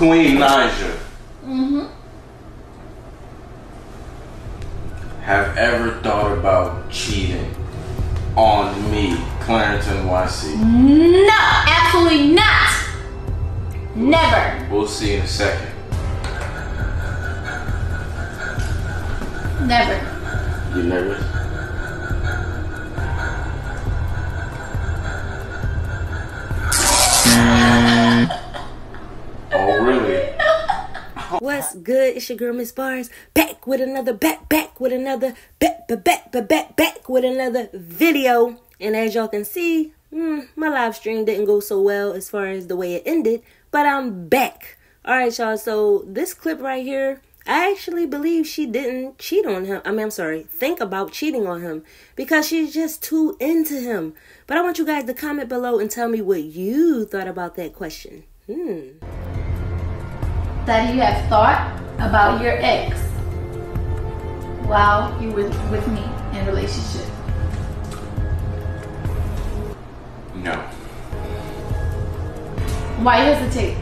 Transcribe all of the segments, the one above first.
Queen Naija. Mm-hmm. Have ever thought about cheating on me, Clarence NYC? No, absolutely not. Never. We'll see in a second. Never. You nervous? What's good? It's your girl Miss Bars back with another back back with another back back back back back back with another video. And as y'all can see, mm, my live stream didn't go so well as far as the way it ended, but I'm back. All right, y'all. So this clip right here, I actually believe she didn't cheat on him. I mean, I'm sorry, think about cheating on him because she's just too into him. But I want you guys to comment below and tell me what you thought about that question. Hmm. That you have thought about your ex while you were with me in a relationship. No. Why you hesitate?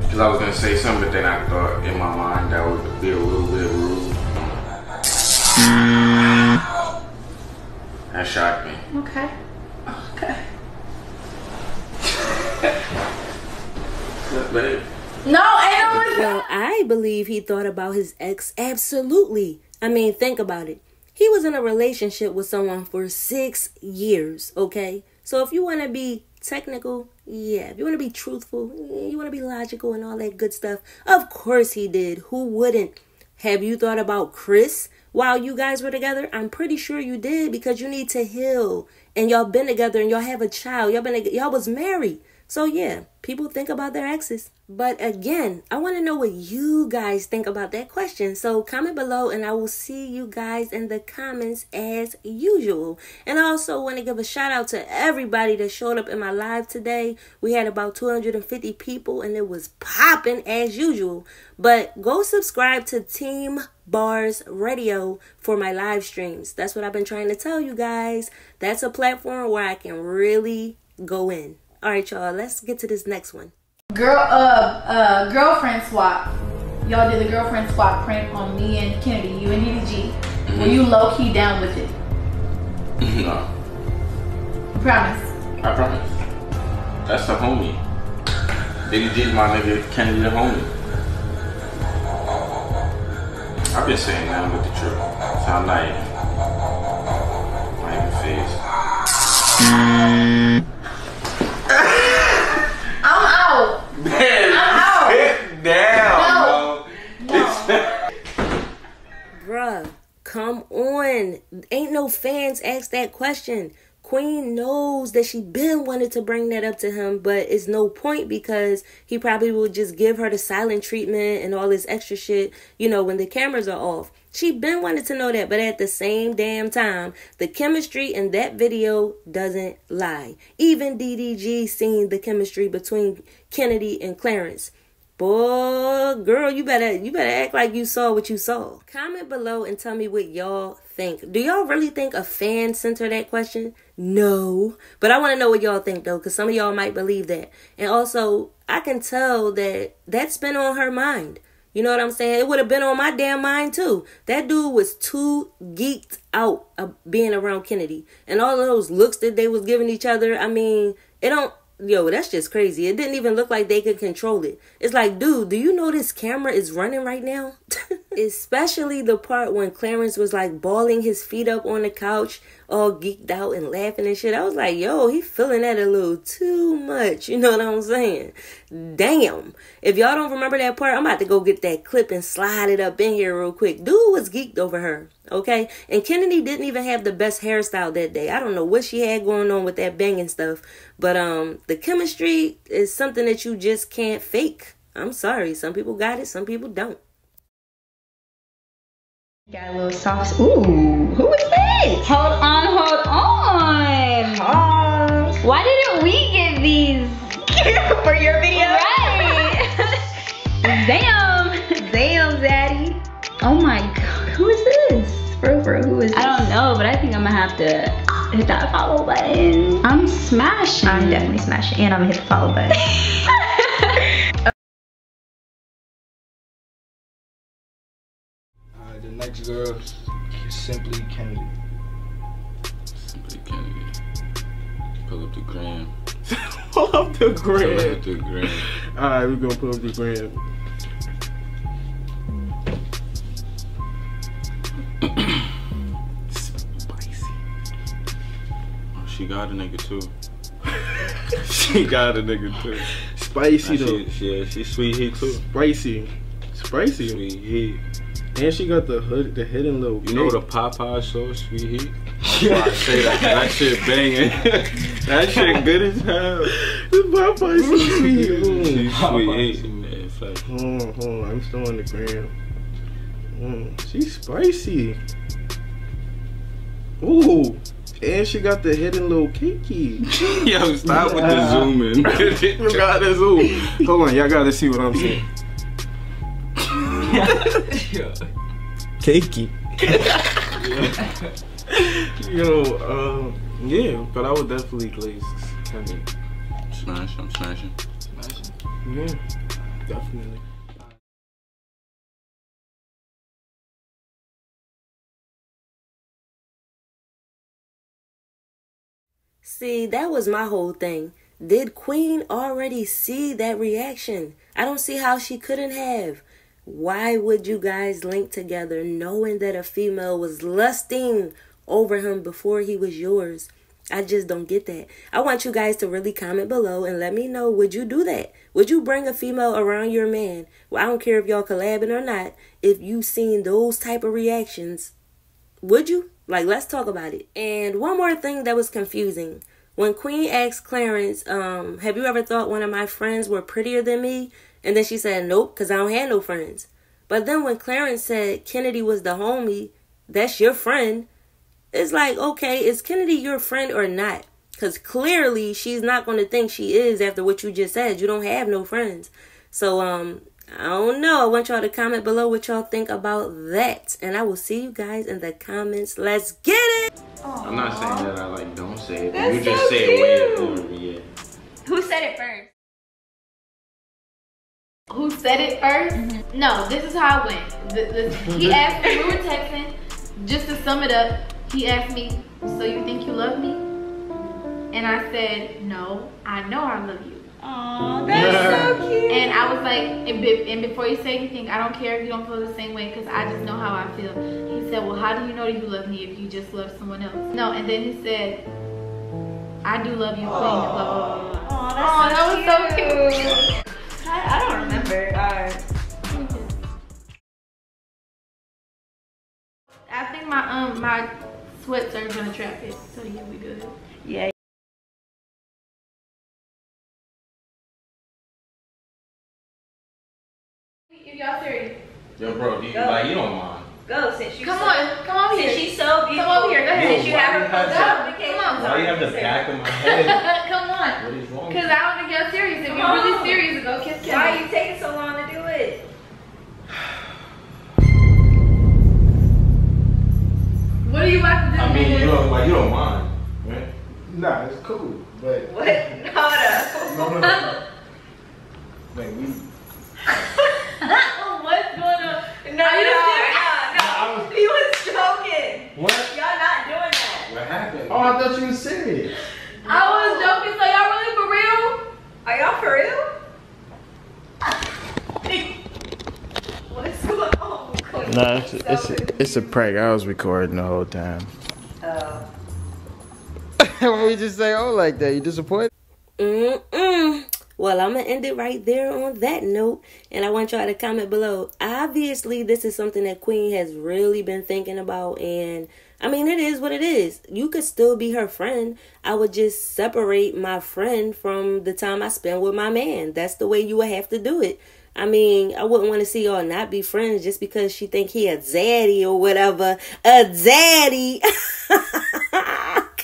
Because I was going to say something, but then I thought in my mind that would be a little bit rude. That shocked me. Okay. Okay. Ain't no. Well, I believe he thought about his ex absolutely. I mean, think about it. He was in a relationship with someone for six years, okay? So if you want to be technical, yeah. If you want to be truthful, you want to be logical and all that good stuff, of course he did. Who wouldn't? Have you thought about Chris while you guys were together? I'm pretty sure you did because you need to heal. And y'all been together and y'all have a child. Y'all been y'all was married. So yeah, people think about their exes. But again, I want to know what you guys think about that question. So comment below and I will see you guys in the comments as usual. And I also want to give a shout out to everybody that showed up in my live today. We had about 250 people and it was popping as usual. But go subscribe to Team Bars Radio for my live streams. That's what I've been trying to tell you guys. That's a platform where I can really go in. All right, y'all, let's get to this next one. Girl, uh, uh, girlfriend swap. Y'all did the girlfriend swap prank on me and Kennedy, you and DDG. Mm-hmm. Were you low key down with it? No. Promise. I promise. That's the homie. Diddy G's my nigga, Kennedy the homie. I've been saying nothing but the truth. So I'm not even, not even phased. I'm out. Man, out. sit down, No. bro. Bruh, come on. Ain't no fans ask that question. Queen knows that she been wanted to bring that up to him, but it's no point because he probably will just give her the silent treatment and all this extra shit, you know, when the cameras are off. She been wanted to know that, but at the same damn time, the chemistry in that video doesn't lie. Even DDG seen the chemistry between Kennedy and Clarence. Boy, girl, you better you better act like you saw what you saw. Comment below and tell me what y'all think. Do y'all really think a fan sent her that question? No. But I want to know what y'all think though, because some of y'all might believe that. And also, I can tell that that's been on her mind. You know what I'm saying? It would have been on my damn mind too. That dude was too geeked out of being around Kennedy. And all of those looks that they was giving each other, I mean, it don't yo, that's just crazy. It didn't even look like they could control it. It's like, dude, do you know this camera is running right now? Especially the part when Clarence was like balling his feet up on the couch, all geeked out and laughing and shit. I was like, yo, he feeling that a little too much. You know what I'm saying? Damn. If y'all don't remember that part, I'm about to go get that clip and slide it up in here real quick. Dude was geeked over her. Okay. And Kennedy didn't even have the best hairstyle that day. I don't know what she had going on with that banging stuff. But um the chemistry is something that you just can't fake. I'm sorry. Some people got it, some people don't. Got a little soft. Ooh, who is this? Hold on, hold on. Why didn't we get these? For your video? Right. Damn. Damn, Zaddy. Oh my god. Who is this? Bro, bro, who is this? I don't know, but I think I'm gonna have to hit that follow button. I'm smashing. I'm definitely smashing. And I'm gonna hit the follow button. next girl, simply Kennedy. Simply Kennedy. Pull up the gram. Pull up the Pull gram. up the gram. Alright, we're gonna pull up the gram. Spicy. Oh, she got a nigga too. she got a nigga too. Spicy Nah, though. she, she, yeah, she sweet heat too. Spicy. Spicy. Sweet heat. And she got the hood, the hidden little. You know the. Popeye sauce, sweet heat? I say that. That shit banging. that shit good as hell. The Popeye sweet. She's Mm. sweet heat. Man, fuck. Hold on, hold on. I'm still on the gram. Mm, she's spicy. Ooh. And she got the hidden little cakey. Yo, stop with the zooming. you got the zoom. Hold on, y'all gotta see what I'm saying. Cakey. Yo, um, yeah, but I would definitely glaze Kenny. Smash, I'm smashing. Yeah, definitely. See, that was my whole thing. Did Queen already see that reaction? I don't see how she couldn't have. Why would you guys link together knowing that a female was lusting over him before he was yours? I just don't get that. I want you guys to really comment below and let me know would you do that? Would you bring a female around your man? Well, I don't care if y'all collabing or not. If you seen those type of reactions, would you? Like, let's talk about it. And one more thing that was confusing. When Queen asked Clarence, um, have you ever thought one of my friends were prettier than me? And then she said, nope, because I don't have no friends. But then when Clarence said Kennedy was the homie, that's your friend, it's like, okay, is Kennedy your friend or not? Because clearly she's not going to think she is after what you just said. You don't have no friends. So, um, I don't know. I want y'all to comment below what y'all think about that. And I will see you guys in the comments. Let's get it! I'm not saying that I like don't say it, but That's you just so say it way cute. over me. Yeah. Said it 1st mm-hmm. No, this is how it went. The, the, he asked me, we were texting, just to sum it up, he asked me, so you think you love me? And I said, no, I know I love you. Aw, that's so cute. And I was like, and, be, and before you say anything, I don't care if you don't feel the same way because I just know how I feel. He said, well, how do you know that you love me if you just love someone else? No, and then he said, I do love you, Queen, and blah, blah, blah. Aw, Aw, that's that so was cute. I, I don't remember. Uh, I think my um my sweats are gonna trap it, so yeah, we good. yeah. If y'all serious, Yo, bro, do you, Go. like you don't mind? Go since you come so, on, come over Since here. she's so beautiful. Come over here, go ahead. Since you have her have phone to- notification. Come on. Why you have the back of my head? come on, What is wrong? cause I don't think y'all serious. If Come you're really on. serious, go kiss Kendall. Why are you taking so long to do it? What are you about to do? I mean, you don't like you don't mind, right? Nah, it's cool, but What? Hold up. no, no, no. Like we, What's going on? No, Are you no, serious? no, I no. was- He was joking. what? Y'all not doing that. What happened? Oh, I thought you was serious. I was joking. So y'all really for real? Are y'all for real? What's going on? Queen? Nah, it's So it's a, it's a prank. I was recording the whole time. Uh, Why you just say oh like that? You disappointed? Mm-mm. Well, I'm gonna end it right there on that note, and I want y'all to comment below. Obviously, this is something that Queen has really been thinking about, and I mean, it is what it is. You could still be her friend. I would just separate my friend from the time I spend with my man. That's the way you would have to do it. I mean, I wouldn't want to see y'all not be friends just because she think he a zaddy or whatever. A zaddy.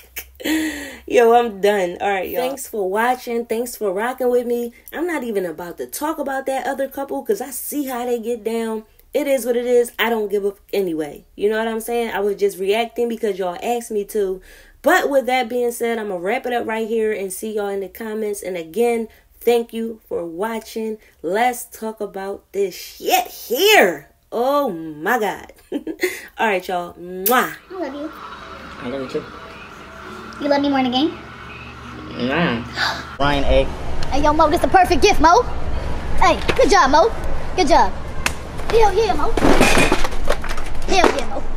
Yo, I'm done. All right, y'all. Thanks for watching. Thanks for rocking with me. I'm not even about to talk about that other couple because I see how they get down. It is what it is. I don't give up anyway. You know what I'm saying? I was just reacting because y'all asked me to. But with that being said, I'm going to wrap it up right here and see y'all in the comments. And again, thank you for watching. Let's talk about this shit here. Oh my God. All right, y'all. Mwah. I love you. I love you too. You love me more in the game? Mm. Nah. Ryan egg. Hey, yo, Mo, this the perfect gift, Mo. Hey, good job, Mo. Good job. Hell yeah, Mo. Hell yeah, Mo.